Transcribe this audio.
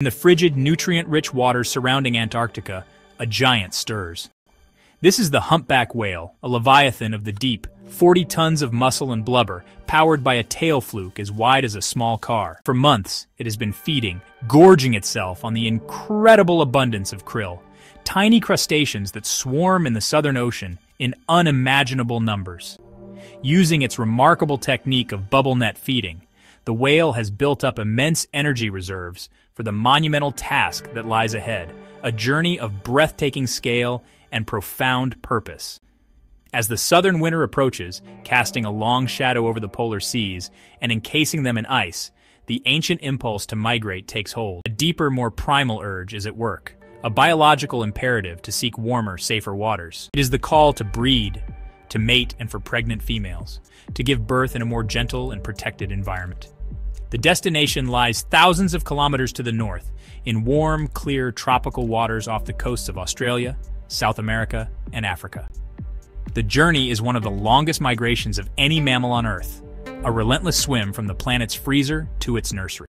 In the frigid, nutrient-rich waters surrounding Antarctica, a giant stirs. This is the humpback whale, a leviathan of the deep, 40 tons of muscle and blubber, powered by a tail fluke as wide as a small car. For months, it has been feeding, gorging itself on the incredible abundance of krill, tiny crustaceans that swarm in the Southern Ocean in unimaginable numbers. Using its remarkable technique of bubble net feeding, the whale has built up immense energy reserves for the monumental task that lies ahead, a journey of breathtaking scale and profound purpose. As the southern winter approaches, casting a long shadow over the polar seas and encasing them in ice, the ancient impulse to migrate takes hold. A deeper, more primal urge is at work, a biological imperative to seek warmer, safer waters. It is the call to breed, to mate and for pregnant females, to give birth in a more gentle and protected environment. The destination lies thousands of kilometers to the north, in warm, clear tropical waters off the coasts of Australia, South America, and Africa. The journey is one of the longest migrations of any mammal on Earth, a relentless swim from the planet's freezer to its nursery.